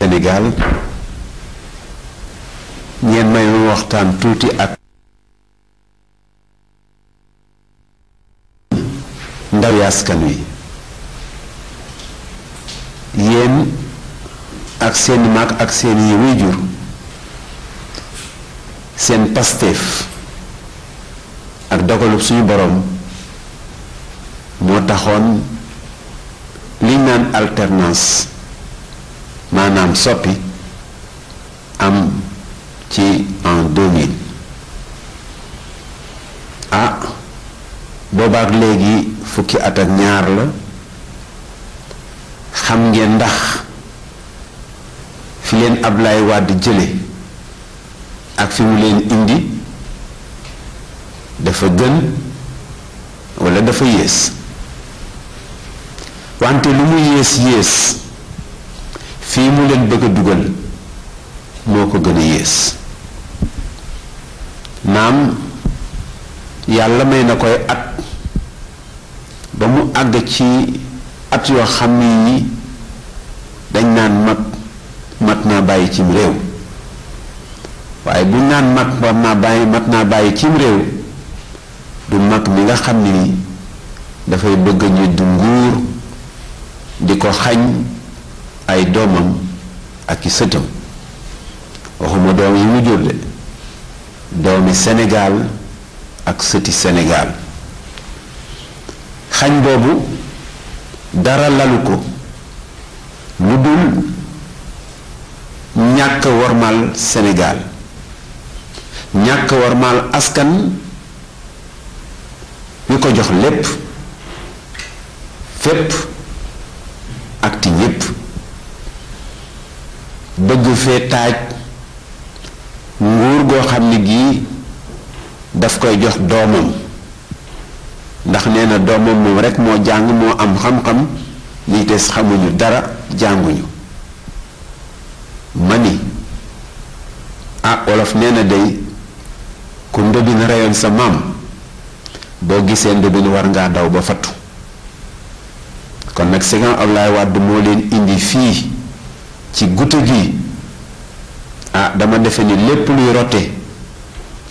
Sénégal ngeen may lu waxtaan tuuti ak ndaw yi askan wi yéen ak seeni mag ak seeni waajur seen pasteef ak dogalub suñu boroom moo taxoon liñ naan alternance maanaam soppi am ci en 2000 ah boobaak léegi fukki at ak ñaar la xam ngeen ndax fi leen Ablaye Wade jële ak fi mu leen indi dafa gën wala dafa yées wante lu mu yées yées fii mu leen bëgg a dugal moo ko gën a yées naam yàlla may na koy at ba mu àgg ci at yoo xam ne yi dañ naan mag mat naa bàyyi cim réew waaye buñ naan mag war naa bàyyi mat naa bàyyi cim réew Du mag mi nga xam ne ni dafay bëgg a ñëdd nguur di ko xañ ay doomam ak i sëtam waxuma doom yi mu jur de doomi Sénégal ak sëti Sénégal xañ boobu dara lalu ko lu dul ñàkk a wormaal Senegaal ñàkk a wormaal askan wi ko jox lépp fépp ak ti ñépp bëgg fee taaj nguur goo xam ne gii daf koy jox doomam ndax nee na doomam moom rekk moo jàng moo am xam-xam ñi des xamuñu dara jànguñu ma ni ah wolof nee na day ku ndobin reyoon sa maam boo gisee ndobin war ngaa daw ba fattu kon nag Ségan Ablaye Wade moo leen indi fii ci gute gii ah dama defe ni lépp luy rote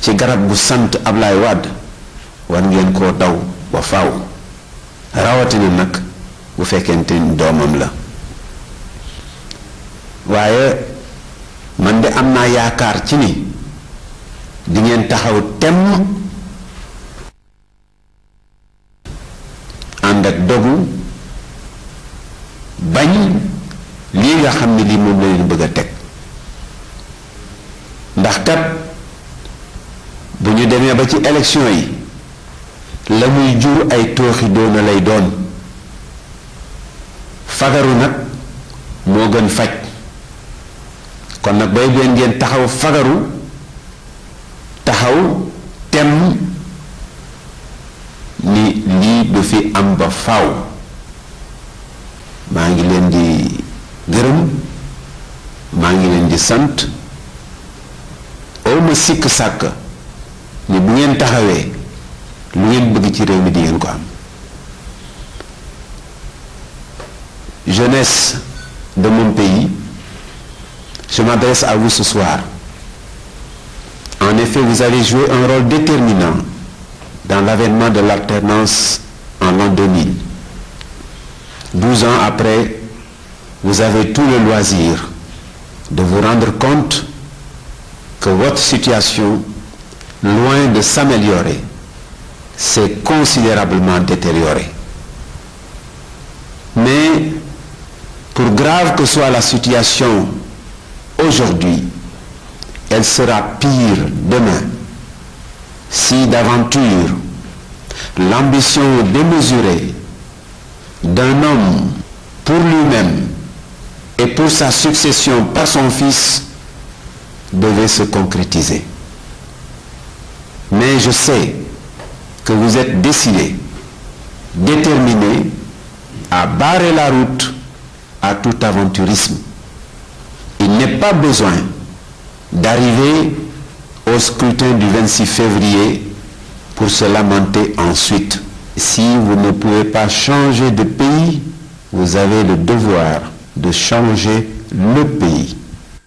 ci garab gu sant Ablaay Wàdd war ngeen koo daw ba faaw rawatina nag bu fekkente ni doomam la waaye man de am naa yaakaar ci ni di ngeen taxaw temm ànd ak dogu bañ lii nga xam ne lii moom la leen bëgg a teg ndax kat bu ñu demee ba ci élection yi la muy jur ay tooxi doona lay doon fagaru nag moo gën faj kon nag bay been ngeen taxaw fagaru taxaw temm ni lii du fi am ba faaw maa ngi leen di gërëm maa ngi leen di sant awma sikk sàkk ni bu ngeen taxawee lu ngeen bëgg ci réew mi di ngeen ko am jeunesse de mon pays je m'adresse à vous ce soir en effet vous avez joué un rôle déterminant dans l'avènement de l'alternance en l'an 2000 12 ans après vous avez tout le loisir de vous rendre compte que votre situation, loin de s'améliorer, s'est considérablement détériorée. Mais, pour grave que soit la situation aujourd'hui, elle sera pire demain si d'aventure l'ambition démesurée d'un homme pour lui-même et pour sa succession par son fils devait se concrétiser. Mais je sais que vous êtes décidé, déterminé à barrer la route à tout aventurisme. Il n'est pas besoin d'arriver au scrutin du 26 février pour se lamenter ensuite. Si vous ne pouvez pas changer de pays, vous avez le devoir de changer le pays.